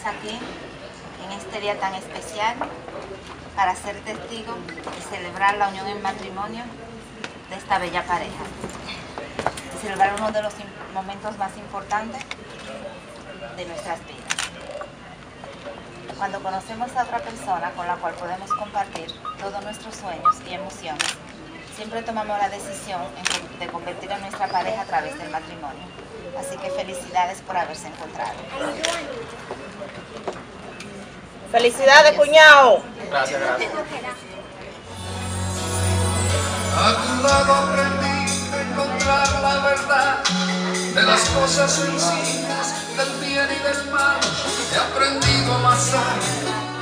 aquí en este día tan especial para ser testigo y celebrar la unión en matrimonio de esta bella pareja. Y celebrar uno de los momentos más importantes de nuestras vidas. Cuando conocemos a otra persona con la cual podemos compartir todos nuestros sueños y emociones, siempre tomamos la decisión de convertir a nuestra pareja a través del matrimonio. Así que felicidades por haberse encontrado. Felicidades, cuñado. Gracias, gracias. A tu lado aprendí a encontrar la verdad de las cosas sencillas, del bien y del mal. He aprendido a amasar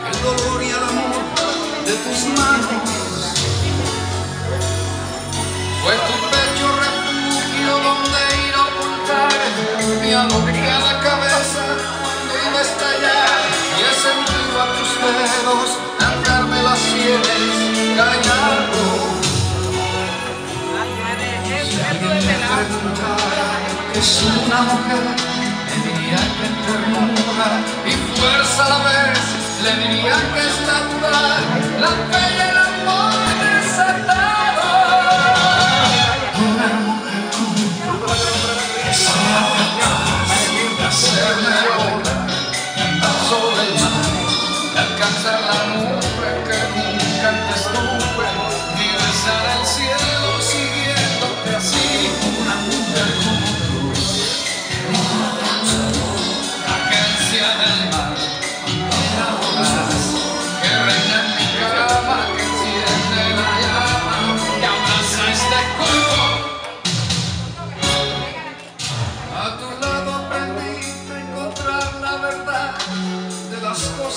el dolor y el amor de tus manos. Fue tu dedos andarme las sienes callando. Si alguien me preguntara qué es una mujer, le diría que ternura y fuerza a la vez, le diría que es natural, la fe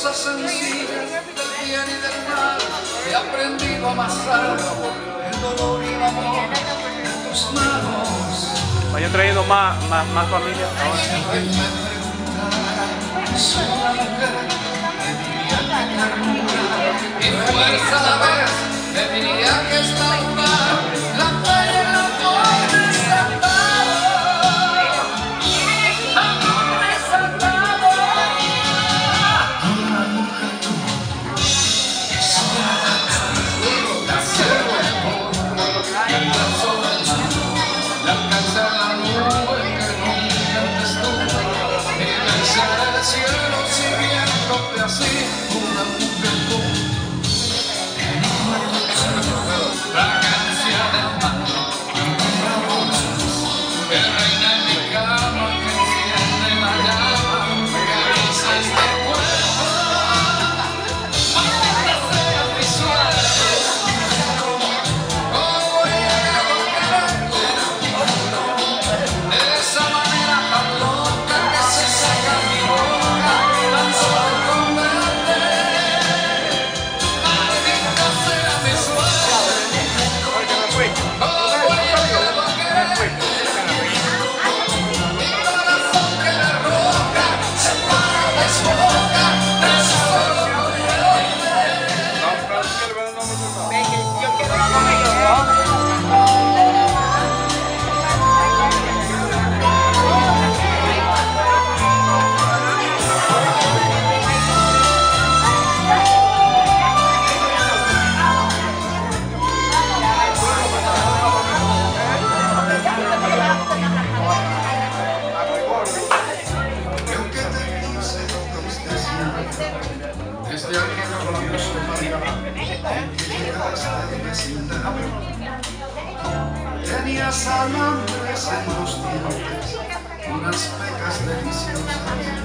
cosas sencillas, del bien y del mal. He aprendido a amasar el dolor y el amor en tus manos. Vayan trayendo más, más, más familia. ¿es una mujer? Le diría que ternura y fuerza a la vez. Le diría que es cielo siguiéndote así, una siempre, desde aquel famoso día en que llegaste a mi vecindad, tenías alambres en los dientes, unas pecas deliciosas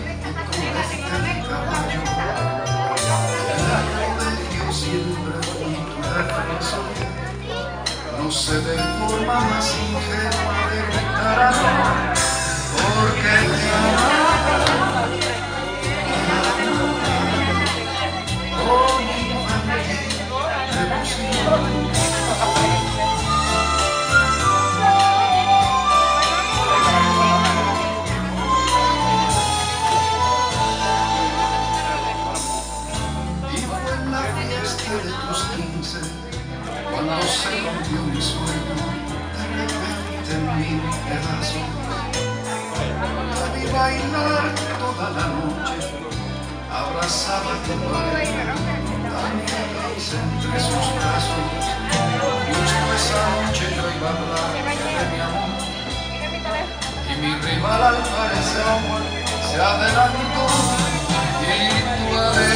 pasaba tu puerta, entre sus brazos. Justo esa noche yo iba a hablar de mi amor. Y mi rival al parecer se adelantó y tú